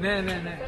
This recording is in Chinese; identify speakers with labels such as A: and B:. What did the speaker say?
A: Ναι, ναι, ναι.